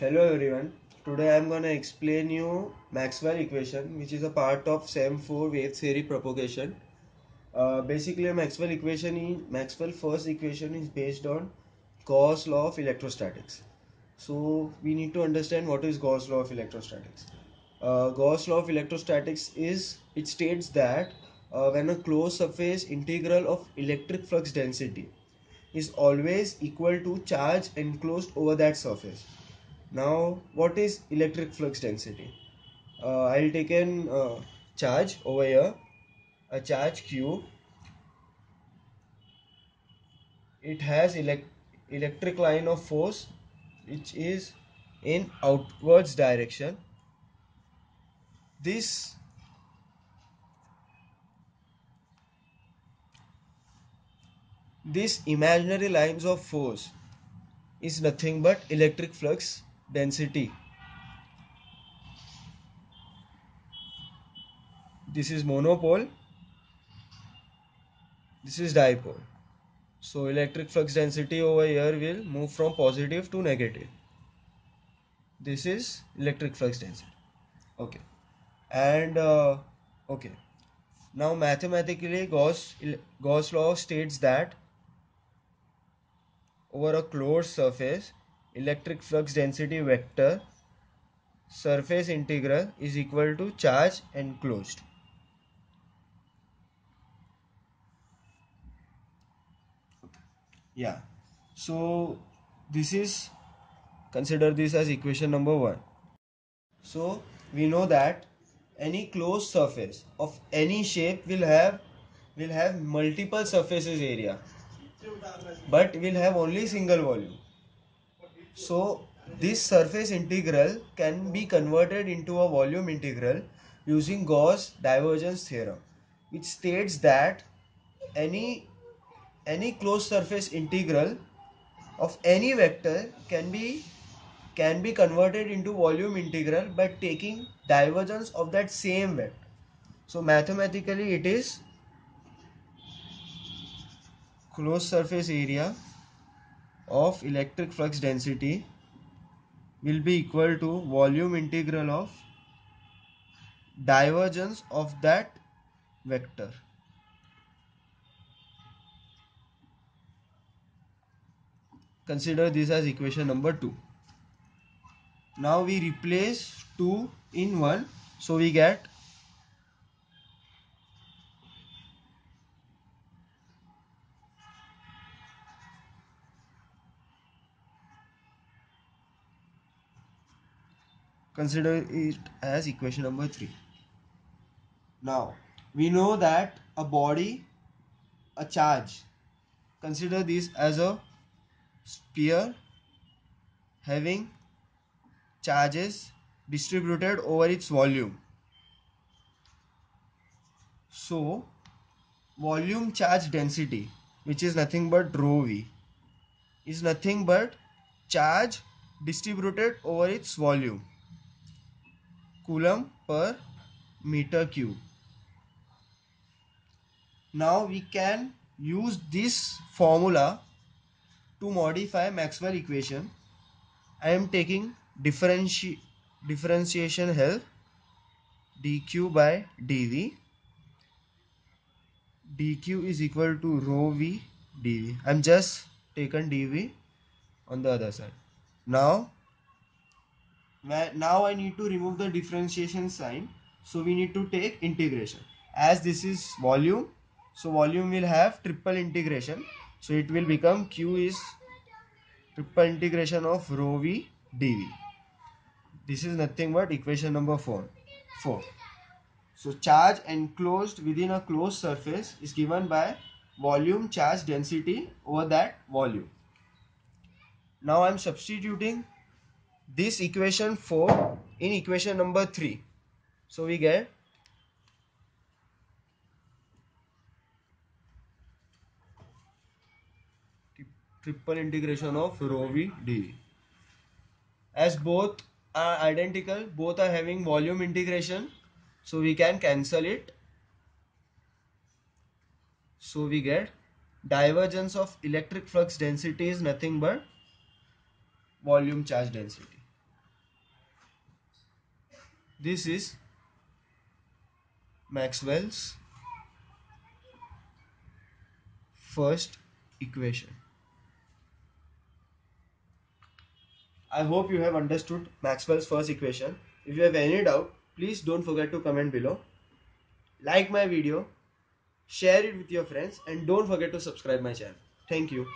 Hello everyone. Today I am going to explain you Maxwell equation which is a part of SEM 4 wave theory propagation. Uh, basically Maxwell equation is Maxwell first equation is based on Gauss law of electrostatics. So we need to understand what is Gauss law of electrostatics. Uh, Gauss law of electrostatics is it states that uh, when a closed surface integral of electric flux density is always equal to charge enclosed over that surface. Now, what is electric flux density? Uh, I'll take an uh, charge over here, a charge Q. It has elect electric line of force which is in outwards direction. This this imaginary lines of force is nothing but electric flux density. This is monopole. This is dipole. So electric flux density over here will move from positive to negative. This is electric flux density. Okay. And uh, okay. Now mathematically Gauss Gauss law states that over a closed surface electric flux density vector surface integral is equal to charge enclosed. Yeah. So this is consider this as equation number 1. So we know that any closed surface of any shape will have will have multiple surfaces area but will have only single volume. So this surface integral can be converted into a volume integral using Gauss divergence theorem which states that any any closed surface integral of any vector can be can be converted into volume integral by taking divergence of that same vector. So mathematically it is closed surface area of electric flux density will be equal to volume integral of divergence of that vector. Consider this as equation number 2. Now we replace 2 in 1 so we get consider it as equation number 3 now we know that a body a charge consider this as a sphere having charges distributed over its volume. So volume charge density which is nothing but rho v is nothing but charge distributed over its volume coulomb per meter cube. Now we can use this formula to modify Maxwell equation. I am taking differenti differentiation help dq by dv dq is equal to rho v dv. I'm just taken dv on the other side. Now now I need to remove the differentiation sign. So we need to take integration. As this is volume so volume will have triple integration. So it will become q is triple integration of rho v dv. This is nothing but equation number 4 4 so charge enclosed within a closed surface is given by volume charge density over that volume. Now I'm substituting this equation 4 in equation number 3 so we get triple integration of rho v d. As both are identical both are having volume integration so we can cancel it. So we get divergence of electric flux density is nothing but volume charge density this is Maxwell's first equation. I hope you have understood Maxwell's first equation. If you have any doubt, please don't forget to comment below. Like my video, share it with your friends and don't forget to subscribe my channel. Thank you.